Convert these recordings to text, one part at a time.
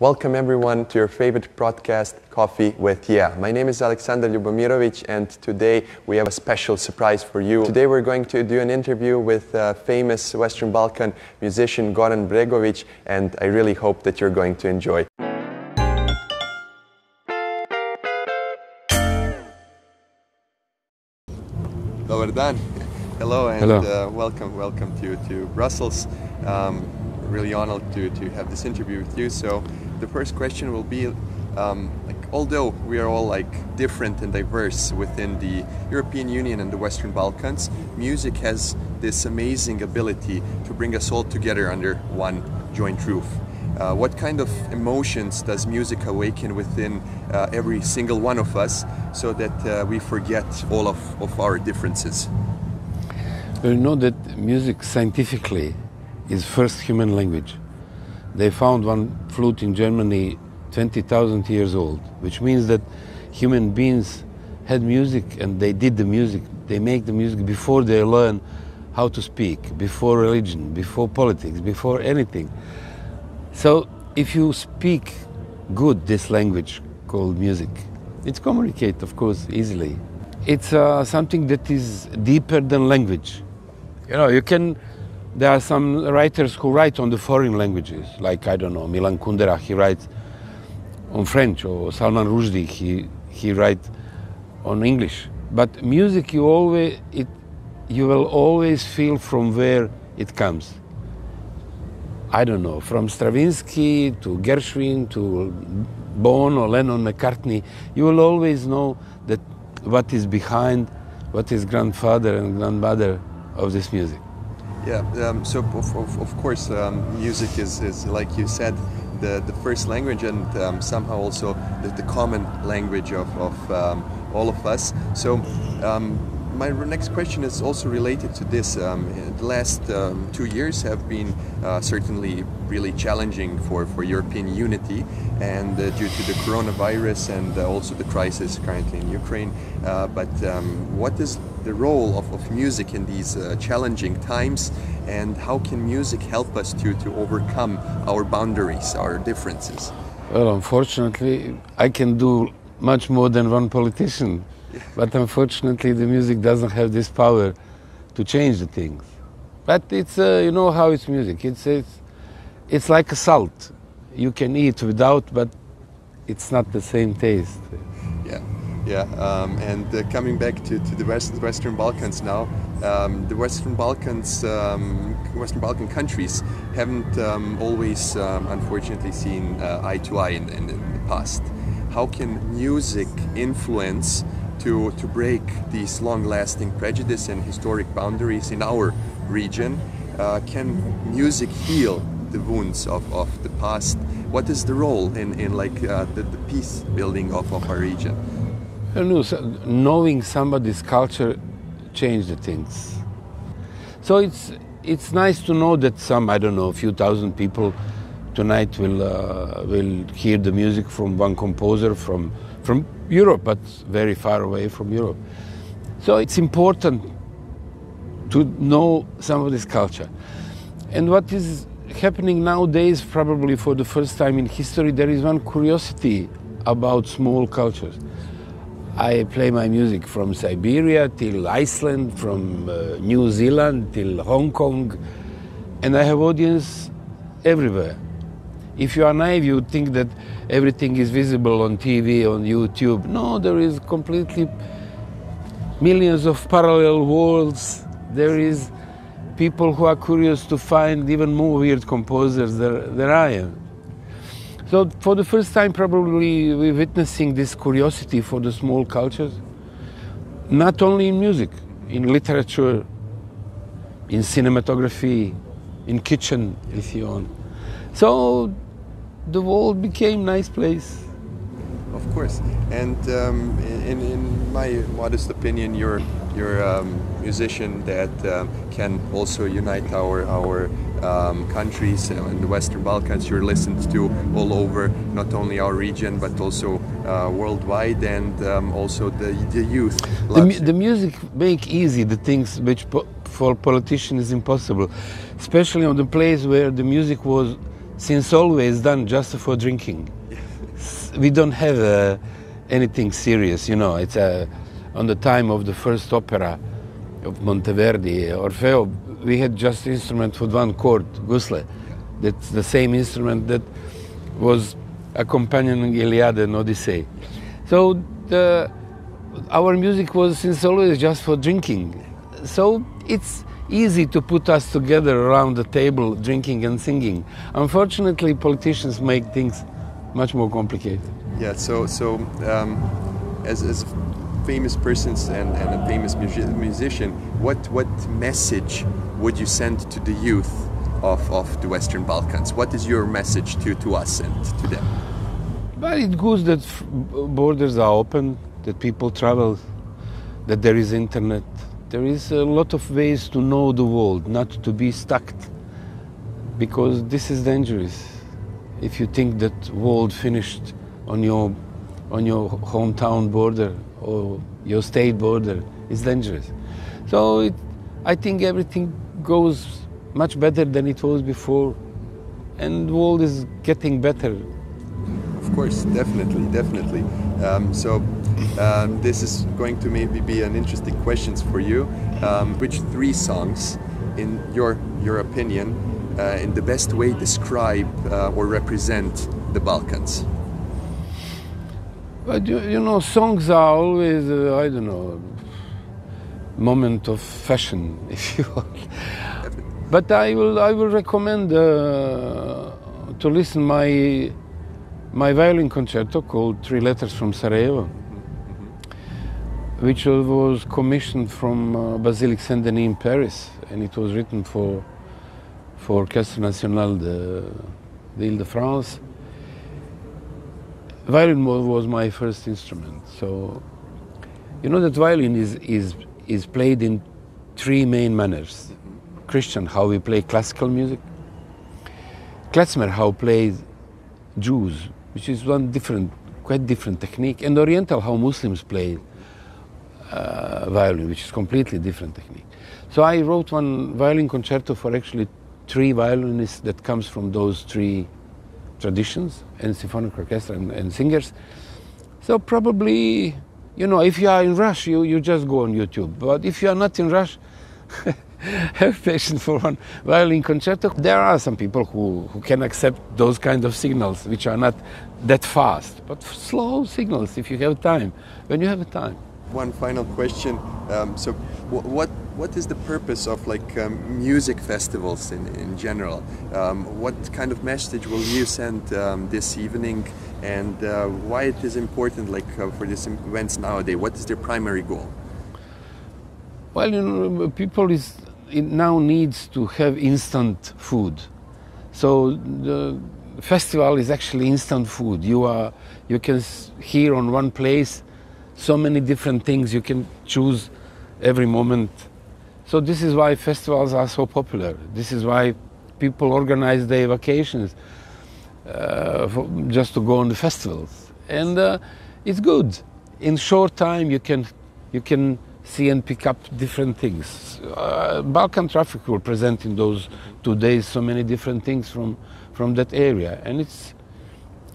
Welcome everyone to your favorite podcast, Coffee with YEA. My name is Aleksandar Ljubomirovic and today we have a special surprise for you. Today we're going to do an interview with uh, famous Western Balkan musician Goran Bregovic and I really hope that you're going to enjoy. Dobar dan. Hello and Hello. Uh, welcome, welcome to, to Brussels. Um, really honored to, to have this interview with you. So the first question will be, um, like, although we are all like different and diverse within the European Union and the Western Balkans, music has this amazing ability to bring us all together under one joint roof. Uh, what kind of emotions does music awaken within uh, every single one of us so that uh, we forget all of, of our differences? Well, you know that music scientifically is first human language. They found one flute in Germany 20,000 years old, which means that human beings had music and they did the music. They make the music before they learn how to speak, before religion, before politics, before anything. So if you speak good this language called music, it's communicate, of course, easily. It's uh, something that is deeper than language. You know, you can. There are some writers who write on the foreign languages, like I don't know, Milan Kundera. He writes on French, or Salman Rushdie. He he writes on English. But music, you always it, you will always feel from where it comes. I don't know, from Stravinsky to Gershwin to Bono, Lennon, McCartney, you will always know that what is behind, what is grandfather and grandmother of this music. Yeah, um, so of, of, of course, um, music is, is, like you said, the, the first language and um, somehow also the, the common language of, of um, all of us. So, um, my next question is also related to this. Um, the last um, two years have been uh, certainly really challenging for, for European unity, and uh, due to the coronavirus and uh, also the crisis currently in Ukraine. Uh, but um, what is the role of, of music in these uh, challenging times, and how can music help us to, to overcome our boundaries, our differences? Well, unfortunately, I can do much more than one politician. But unfortunately, the music doesn't have this power to change the things. But it's, uh, you know how it's music. It's, it's, it's like a salt. You can eat without, but it's not the same taste. Yeah, yeah. Um, and uh, coming back to, to the West, Western Balkans now, um, the Western Balkans, um, Western Balkan countries haven't um, always, um, unfortunately, seen uh, eye to eye in, in, in the past. How can music influence to, to break these long-lasting prejudice and historic boundaries in our region? Uh, can music heal the wounds of, of the past? What is the role in, in like uh, the, the peace building of, of our region? Know, so knowing somebody's culture changed the things. So it's it's nice to know that some I don't know a few thousand people tonight we will uh, will hear the music from one composer from from Europe, but very far away from Europe. So it's important to know some of this culture. And what is happening nowadays, probably for the first time in history, there is one curiosity about small cultures. I play my music from Siberia till Iceland, from uh, New Zealand till Hong Kong, and I have audience everywhere. If you are naive, you think that everything is visible on TV, on YouTube. No, there is completely millions of parallel worlds. There is people who are curious to find even more weird composers than, I am. So for the first time, probably we're witnessing this curiosity for the small cultures, not only in music, in literature, in cinematography, in kitchen, if you want. So the world became nice place. Of course, and um, in, in my modest opinion, you're you're a um, musician that um, can also unite our our um, countries in the Western Balkans. You're listened to all over, not only our region but also uh, worldwide, and um, also the the youth. The, mu- the music make easy the things which po- for politicians is impossible, especially on the place where the music was since always done just for drinking. we don't have uh, anything serious, you know. It's uh, on the time of the first opera of Monteverdi, Orfeo, we had just instrument for one chord, gusle. That's the same instrument that was accompanying Iliad and Odyssey. So the, our music was since always just for drinking. So it's easy to put us together around the table drinking and singing. Unfortunately, politicians make things much more complicated. Yeah, so, so um, as, as famous persons and, and a famous musician, what, what message would you send to the youth of, of the Western Balkans? What is your message to, to us and to them? But it goes that borders are open, that people travel, that there is internet. There is a lot of ways to know the world, not to be stuck, because this is dangerous. If you think that world finished on your on your hometown border or your state border, it's dangerous. So it, I think everything goes much better than it was before, and the world is getting better. Of course, definitely, definitely. Um, so um, this is going to maybe be an interesting questions for you. Um, which three songs, in your your opinion, uh, in the best way describe uh, or represent the Balkans? But you, you know, songs are always uh, I don't know moment of fashion, if you want. But I will I will recommend uh, to listen my my violin concerto called Three Letters from Sarajevo, which was commissioned from uh, Basilique Saint Denis in Paris, and it was written for for Orchestre National de, de Ile-de-France violin was my first instrument. So, you know that violin is, is, is played in three main manners. Christian, how we play classical music. Klezmer, how plays Jews, which is one different, quite different technique. And Oriental, how Muslims play uh, violin, which is completely different technique. So I wrote one violin concerto for actually three violinists that comes from those three traditions and symphonic orchestra and, and, singers. So probably, you know, if you are in rush, you, you just go on YouTube. But if you are not in rush, have patience for one violin concerto. There are some people who, who can accept those kind of signals, which are not that fast, but slow signals if you have time, when you have time. One final question. Um, so, what what is the purpose of like um, music festivals in, in general? Um, what kind of message will you send um, this evening, and uh, why it is important like uh, for these events nowadays? What is their primary goal? Well, you know, people is now needs to have instant food, so the festival is actually instant food. You are you can hear on one place so many different things you can choose every moment so this is why festivals are so popular. This is why people organize their vacations uh, for, just to go on the festivals, and uh, it's good. In short time, you can you can see and pick up different things. Uh, Balkan Traffic will present in those two days so many different things from from that area, and it's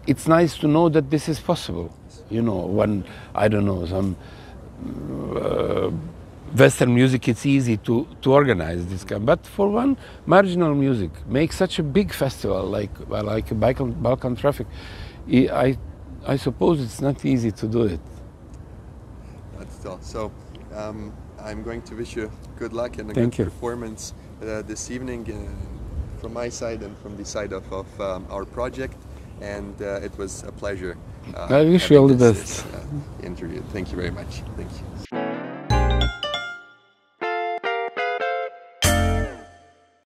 it's nice to know that this is possible. You know, when I don't know some uh, Western music, it's easy to, to organize this kind. But for one marginal music, make such a big festival like like Balkan, Balkan Traffic, I I suppose it's not easy to do it. That's all. So um, I'm going to wish you good luck and a Thank good you. performance uh, this evening uh, from my side and from the side of, of um, our project. And uh, it was a pleasure. Uh, I wish you all the best. Uh, interview. Thank you very much. Thank you.